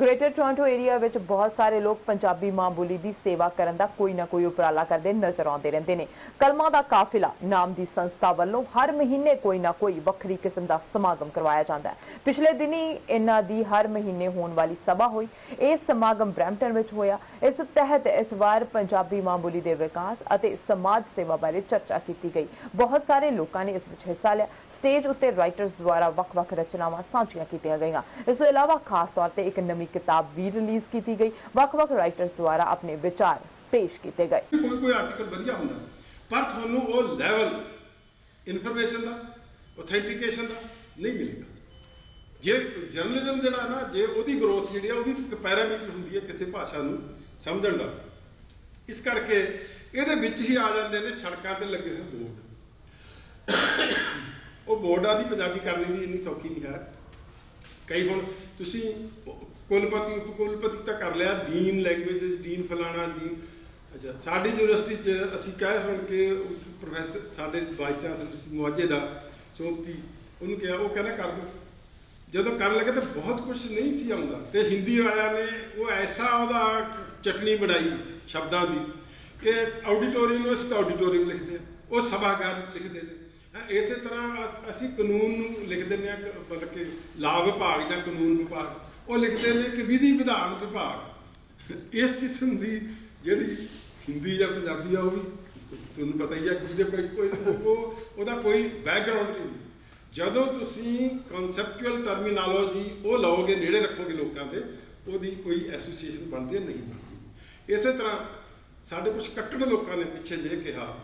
Greater Toronto area ਵਿੱਚ ਬਹੁਤ ਸਾਰੇ ਲੋਕ ਪੰਜਾਬੀ ਮਾਂ ਬੋਲੀ ਦੀ ਸੇਵਾ ਕਰਨ ਦਾ ਕੋਈ ਨਾ ਕੋਈ ਉਪਰਾਲਾ ਕਰਦੇ ਨਜ਼ਰ ਆਉਂਦੇ ਰਹਿੰਦੇ ਨੇ। ਕਲਮਾਂ ਦਾ ਕਾਫਿਲਾ ਨਾਮ ਦੀ ਸੰਸਥਾ ਵੱਲੋਂ ਹਰ ਮਹੀਨੇ ਕੋਈ ਨਾ ਕੋਈ ਵੱਖਰੀ ਕਿਸਮ ਦਾ ਸਮਾਗਮ ਕਰਵਾਇਆ ਜਾਂਦਾ ਹੈ। ਪਿਛਲੇ ਦਿਨੀ ਇਹਨਾਂ ਦੀ ਹਰ ਮਹੀਨੇ ਹੋਣ ਵਾਲੀ ਸਭਾ ਹੋਈ। ਇਹ ਸਮਾਗਮ ਬ੍ਰੈਂਪਟਨ ਵਿੱਚ ਹੋਇਆ। ਇਸ ਤਹਿਤ ਇਸ ਵਾਰ ਪੰਜਾਬੀ ਮਾਂ ਬੋਲੀ ਦੇ ਵਿਕਾਸ ਅਤੇ ਸਮਾਜ ਸੇਵਾ ਬਾਰੇ ਚਰਚਾ ਕੀਤੀ ਗਈ। ਬਹੁਤ ਸਾਰੇ ਲੋਕਾਂ ਨੇ ਇਸ ਵਿੱਚ ਹਿੱਸਾ ਲਿਆ। ਸਟੇਜ ਉੱਤੇ ਰਾਈਟਰਸ ਦੁਆਰਾ ਵੱਖ-ਵੱਖ ਰਚਨਾਵਾਂ ਸਾਂਝੀਆਂ ਕੀਤੀਆਂ ਗਈਆਂ। ਇਸ ਤੋਂ ਇਲਾਵਾ ਖਾਸ ਤੌਰ ਤੇ ਇੱਕ ਨਵੀਂ ਕਿਤਾਬ ਵੀ ਰਿਲੀਜ਼ ਕੀਤੀ ਗਈ। ਵੱਖ-ਵੱਖ ਰਾਈਟਰਸ ਦੁਆਰਾ ਆਪਣੇ ਵਿਚਾਰ ਪੇਸ਼ ਕੀਤੇ ਗਏ। ਕੋਈ ਕੋਈ ਆਰਟੀਕਲ ਵਧੀਆ ਹੁੰਦਾ, ਪਰ ਤੁਹਾਨੂੰ ਉਹ ਲੈਵਲ ਇਨਫੋਰਮੇਸ਼ਨ ਦਾ ਆਥੈਂਟੀਕੇਸ਼ਨ ਦਾ ਨਹੀਂ ਮਿਲੇਗਾ। ਜੇ ਜਰਨਲਿਜ਼ਮ ਜਿਹੜਾ ਨਾ, ਜੇ ਉਹਦੀ ਗਰੋਥ ਜਿਹੜੀ ਆ, ਉਹ ਵੀ ਇੱਕ ਪੈਰਾਮੀਟਰ ਹੁੰਦੀ ਹੈ ਕਿਸੇ ਭਾਸ਼ਾ ਨੂੰ ਸਮਝਣ ਦਾ। ਇਸ ਕਰਕੇ ਇਹਦੇ ਵਿੱਚ ਹੀ ਆ ਜਾਂਦੇ ਨੇ ਸੜਕਾਂ ਤੇ ਲੱਗੇ ਹੋਏ ਬੋਰਡ। ਬੋਰਡਾਂ ਦੀ ਪੰਜਾਬੀ ਕਰਨੀ ਵੀ ਇੰਨੀ ਸੌਖੀ ਨਹੀਂ ਹੈ। ਕਈ ਹੁਣ ਤੁਸੀਂ ਕੁਲਪਤੀ ਉਪ ਕੁਲਪਤੀ ਤਾਂ ਕਰ ਲਿਆ, ਡੀਨ ਲੈਂਗੁਏਜ ਡੀਨ ਫਲਾਣਾ, ਡੀਨ ਅੱਛਾ, ਸਾਡੀ ਯੂਨੀਵਰਸਿਟੀ 'ਚ ਅਸੀਂ ਕਹਿ ਸੁਣ ਕੇ ਪ੍ਰੋਫੈਸਰ, ਸਾਡੇ ਵਾਈਸ ਚਾਂਸਲਰ ਸੀ ਮੁਆਜੇ ਦਾ ਸੋਪਤੀ ਉਹਨੂੰ ਕਿਹਾ, ਉਹ ਕਹਿੰਦਾ ਕਰ ਦੋ। ਜਦੋਂ ਕਰਨ ਲੱਗੇ ਤਾਂ ਬਹੁਤ ਕੁਝ ਨਹੀਂ ਸੀ ਆਉਂਦਾ। ਤੇ ਹਿੰਦੀ ਵਾਲਿਆਂ ਨੇ ਉਹ ਐਸਾ ਉਹਦਾ ਚਟਨੀ ਬਣਾਈ ਸ਼ਬਦਾਂ ਦੀ ਕਿ ਆਡੀਟੋਰੀਅਮ ਨੂੰ ਅਸੀਂ ਆਡੀਟੋਰੀਅਮ ਲਿਖਦੇ ਹਾਂ, ਉਹ ਸਭਾਗਾਰ ਲਿਖਦੇ ਨੇ। ਇਸੇ ਤਰ੍ਹਾਂ ਅਸੀਂ ਕਾਨੂੰਨ ਨੂੰ ਲਿਖ ਦਿੰਦੇ ਹਾਂ ਮਤਲਬ ਕਿ ਲਾ ਵਿਭਾਗ ਜਾਂ ਕਾਨੂੰਨ ਵਿਭਾਗ, ਉਹ ਲਿਖਦੇ ਨੇ ਕਿ ਵਿਧੀ ਵਿਧਾਨ ਵਿਭਾਗ। ਇਸ ਕਿਸਮ ਦੀ ਜਿਹੜੀ ਹਿੰਦੀ ਜਾਂ ਪੰਜਾਬੀ ਆ ਉਹ ਵੀ ਤੁਹਾਨੂੰ ਪਤਾ ਹੀ ਹੈ ਕਿ ਕੋਈ ਕੋਈ ਉਹ ਉਹਦਾ ਕੋਈ ਬੈਕਗ੍ਰਾਉਂਡ ਨਹੀਂ। ਜਦੋਂ ਤੁਸੀਂ ਕਨਸੈਪਚੁਅਲ ਟਰਮੀਨੋਲੋਜੀ ਉਹ ਲਓਗੇ, ਨੇੜੇ ਰੱਖੋਗੇ ਲੋਕਾਂ ਦੇ, ਉਹਦੀ ਕੋਈ ਐਸੋਸੀਏਸ਼ਨ ਬਣਦੀ ਹੈ ਨਹੀਂ ਬਣਦੀ। ਇਸੇ ਤਰ੍ਹਾਂ ਸਾਡੇ ਕੁਝ ਕੱਟੜ ਲੋਕਾਂ ਨੇ ਪਿੱਛੇ ਜੇ ਕਿਹਾ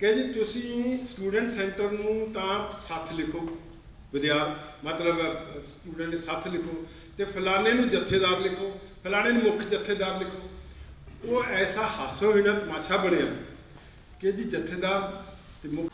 ਕਿ ਜੀ ਤੁਸੀਂ ਸਟੂਡੈਂਟ ਸੈਂਟਰ ਨੂੰ ਤਾਂ ਸੱਥ ਲਿਖੋ, ਵਿਦਿਆਰ, ਮਤਲਬ ਸਟੂਡੈਂਟ ਸੱਥ ਲਿਖੋ ਤੇ ਫਲਾਣੇ ਨੂੰ ਜਥੇਦਾਰ ਲਿਖੋ, ਫਲਾਣੇ ਨੂੰ ਮੁੱਖ ਜਥੇਦਾਰ ਲਿਖੋ। ਉਹ ਐਸਾ ਹਾਸੋ ਹੀਣਾ ਤਮਾਸ਼ਾ ਬਣਿਆ ਕਿ ਜੀ ਜਥੇਦਾਰ ਤੇ ਮੁੱਖ